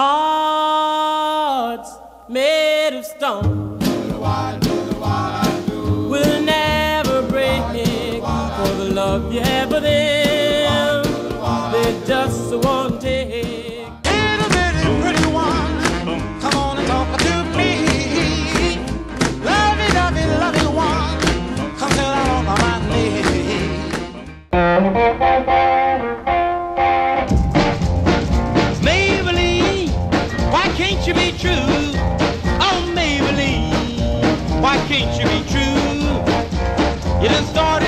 Hearts made of stone You done started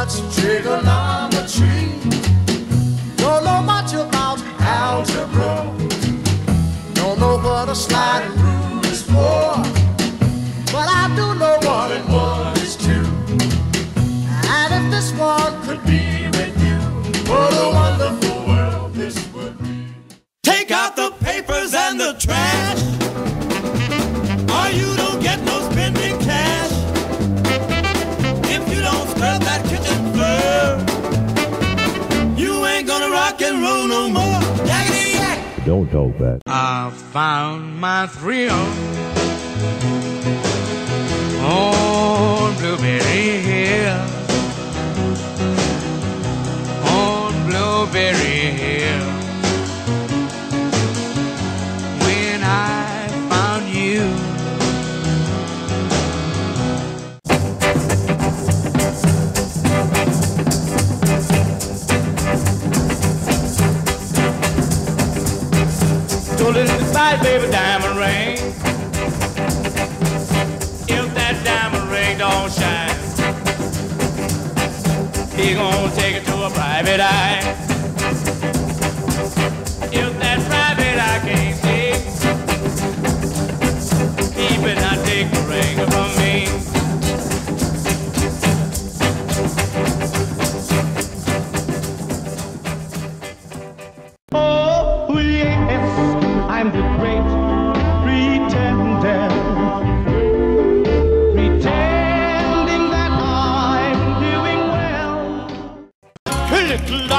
much trigonometry. Don't know much about algebra. Don't know what a sliding is for. But I do know one and one is two. And if this one could be with you, what a wonderful world this would be. Take out the papers and the trash. Don't talk back. I found my thrill on Blueberry Hill. Inside, baby, diamond ring. If that diamond ring don't shine, he gonna take it to a private eye.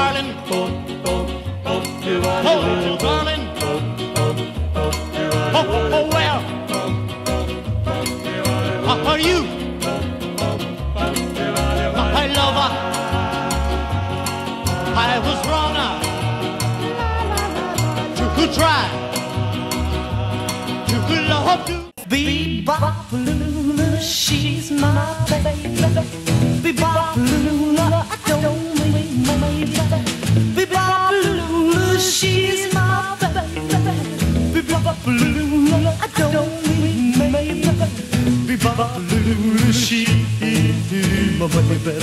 Darling. Oh, oh, little darling. Oh, oh, well. How are you? My lover. I was wrong. Uh, I to try to love you. Bebop Lula, baby,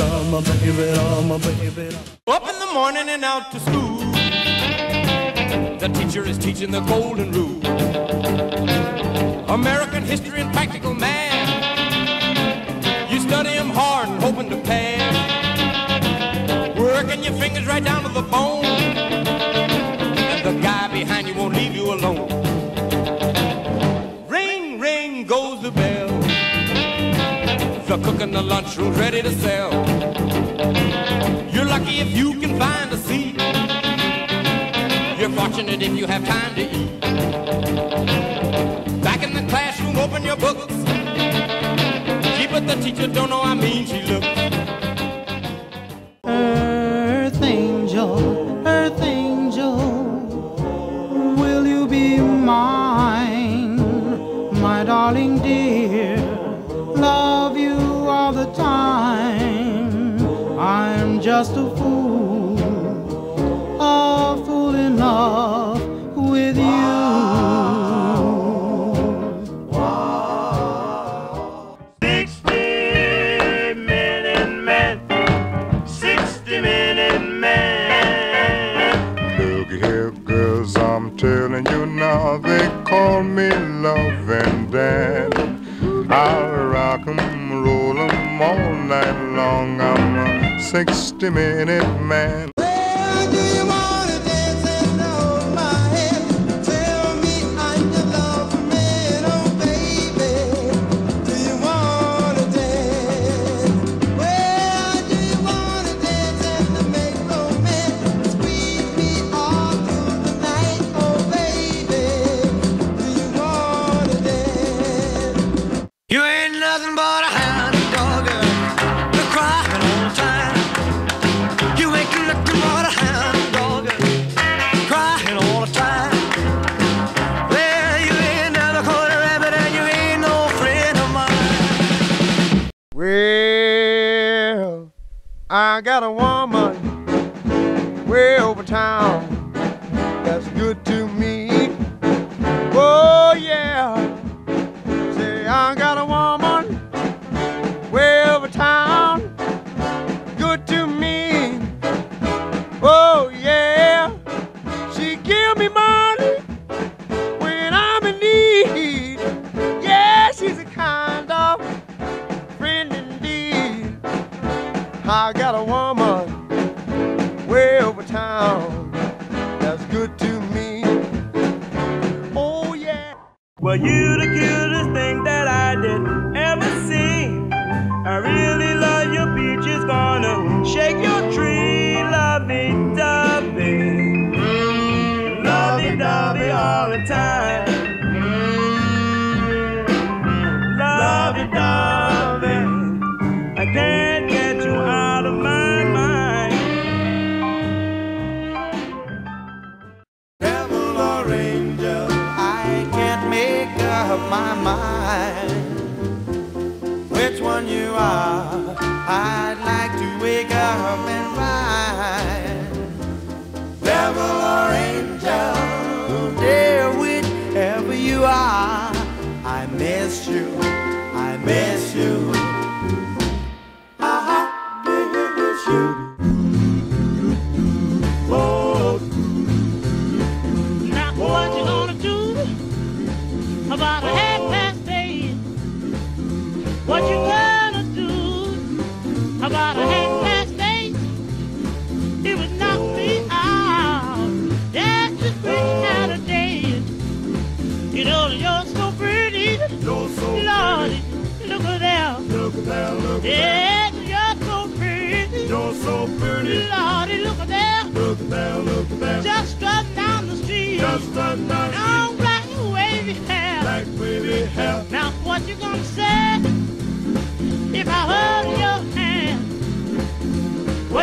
baby, baby. Up in the morning and out to school. The teacher is teaching the golden rule. American history and practical math. Lunchroom's ready to sell. You're lucky if you can find a seat. You're fortunate if you have time to eat. Back in the classroom, open your books. Gee, but the teacher don't know how mean she looks. I'm minute man. got a woman way over town that's good to me. Oh, yeah. I got a woman way over town that's good to me. Oh, yeah. Well, you the cutest thing that I did ever see. I really love your peaches, gonna shake your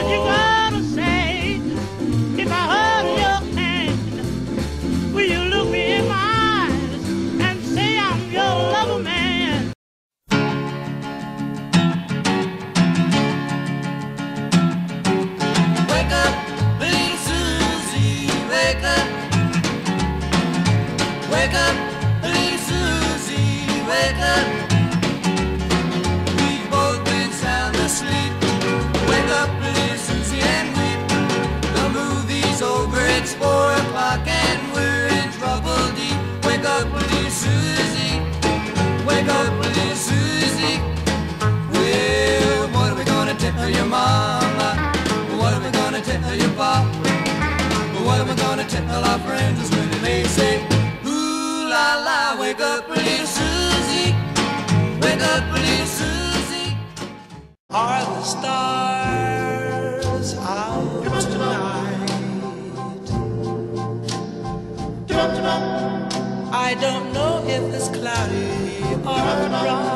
you guys. your pop. But what am I gonna tell our friends when they say, Ooh la la, wake up, pretty Susie. Wake up, pretty Susie. Are the stars out tonight? I don't know if it's cloudy or bright.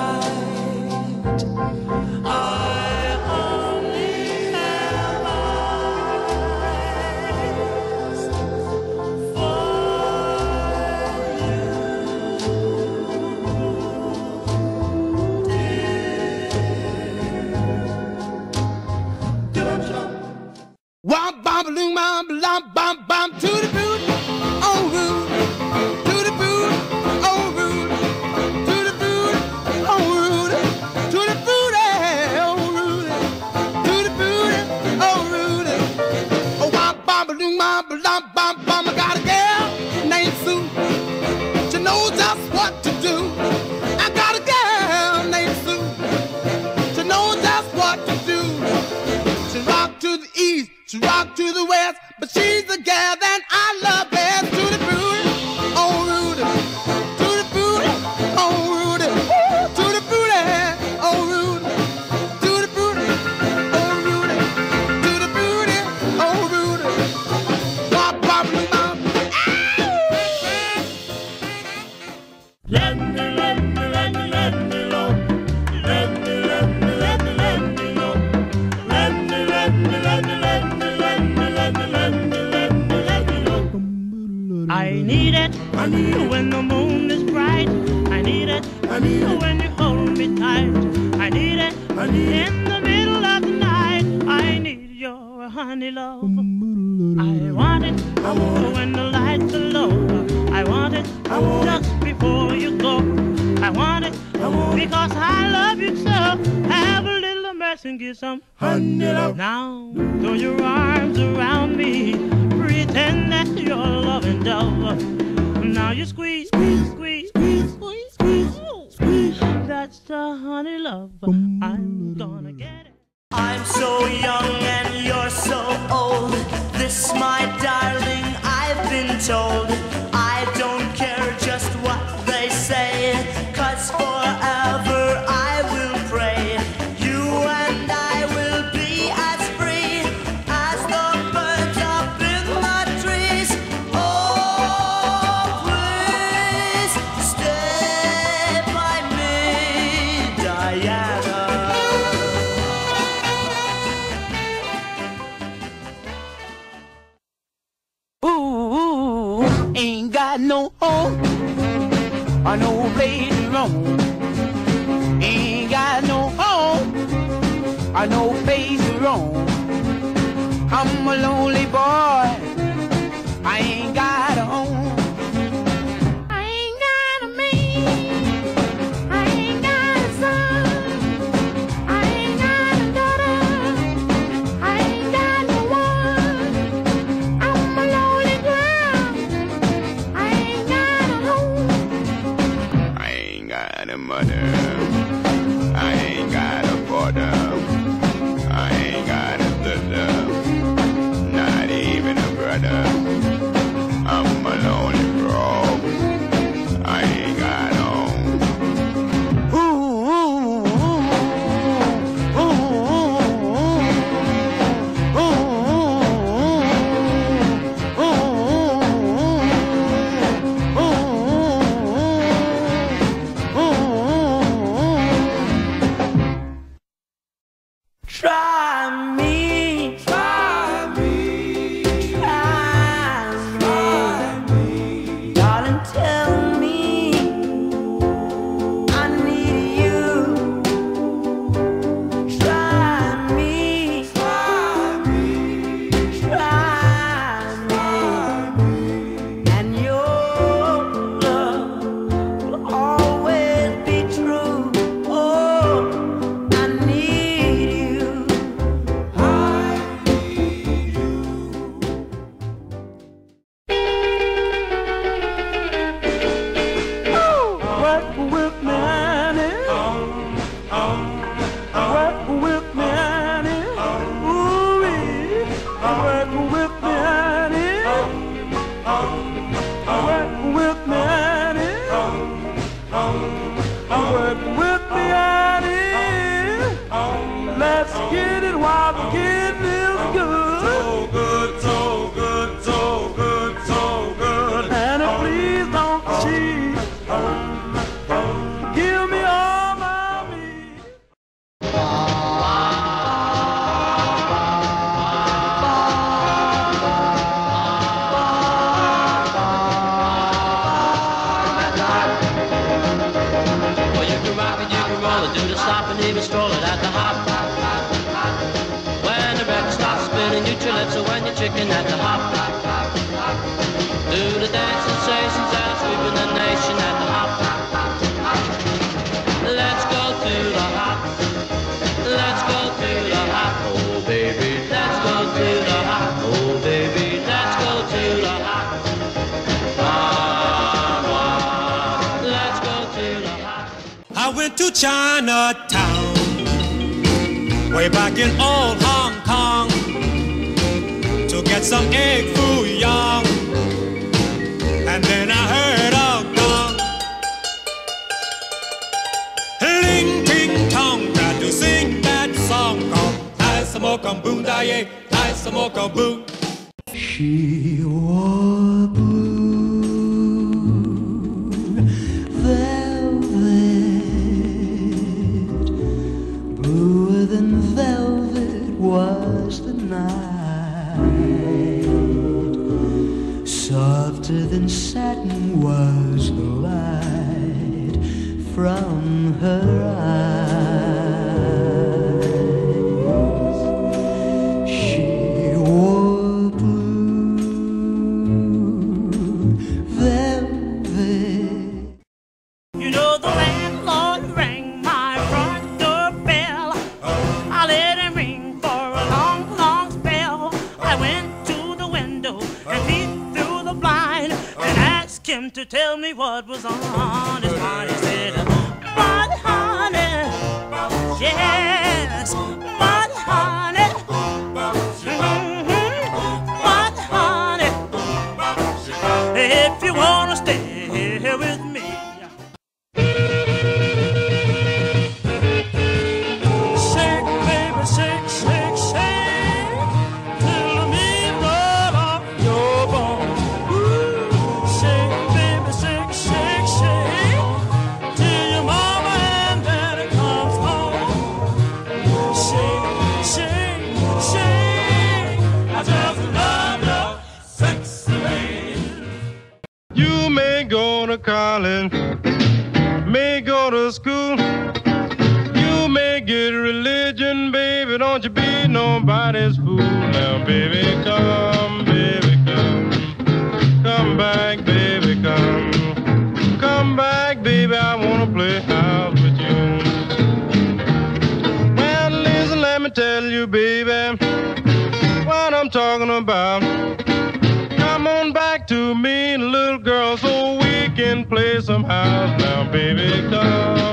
the West, but she's the gal that need it. I need it when the moon is bright. I need it. I need it when you hold me tight. I need it. I need it in the middle of the night. I need your honey love. I want it. I want it when the lights are low. I want it. I want just it. before you go. I want it. I want because I love you so. Have a little mercy and give some honey love. Now throw your arms around me. Pretend that you're a loving dove. Now you squeeze, squeeze, squeeze, squeeze, squeeze, squeeze, squeeze. That's the honey love. I'm gonna get it. I'm so young. no home, or no place to roam. Ain't got no home, or no place to roam. I'm a lonely boy, I ain't got a home. money. Jesus. to Chinatown, way back in old Hong Kong, to get some egg foo young. And then I heard a gong. Ling ting tong, tried to sing that song called Tai Samokam Boon Daye, Tai Samokam Boon. She was asked to tell me what was on his mind. He said, "But honey, yes, but honey, mhm, but honey, if you wanna stay talking about. Come on back to me, little girl, so we can play some house now, baby. Come,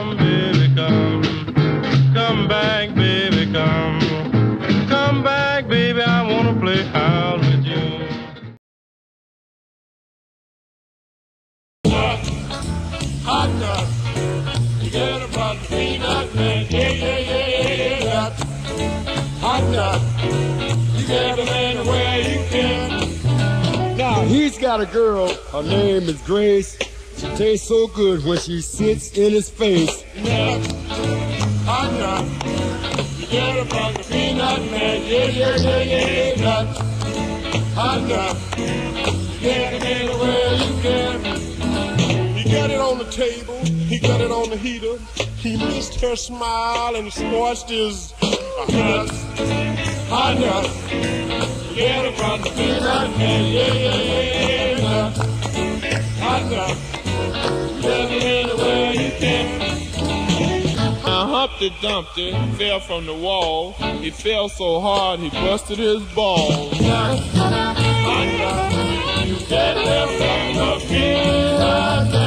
got a girl, her name is Grace. She tastes so good when she sits in his face. Get it from the peanut man. Yeah, yeah, yeah, yeah, yeah. Dog. You get it anywhere you can. He got it on the table, he got it on the heater. He missed her smile and scorched his nuts. Get it from the peanut man. Yeah, yeah, yeah. Humpty Dumpty fell from the wall. He fell so hard he busted his balls. That's all, folks.